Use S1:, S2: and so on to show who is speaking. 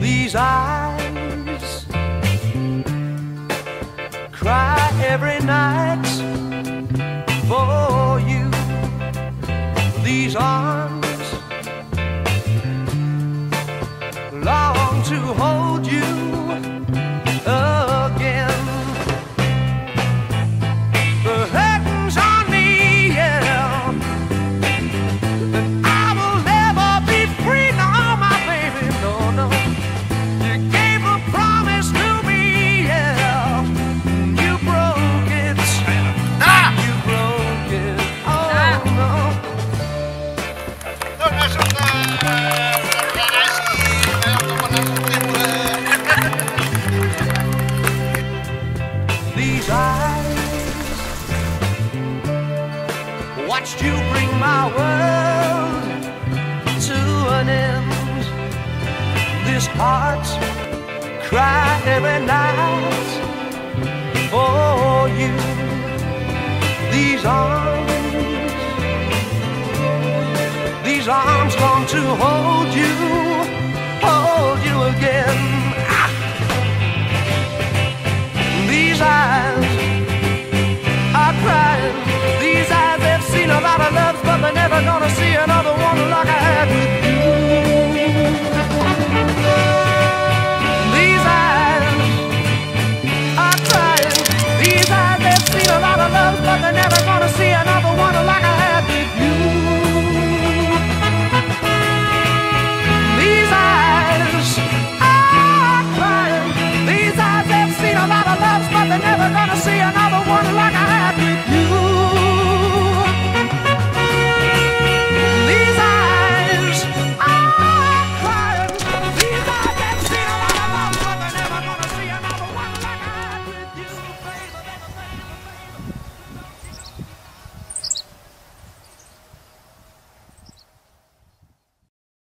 S1: These eyes cry every night for you. These arms. watched you bring my world to an end. This heart cried every night for you. These arms, these arms long to hold you. gonna see